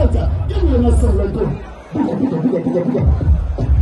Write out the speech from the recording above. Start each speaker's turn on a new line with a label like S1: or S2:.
S1: Jonathan, give me a nice song like that. Buka, buka, buka, buka, buka.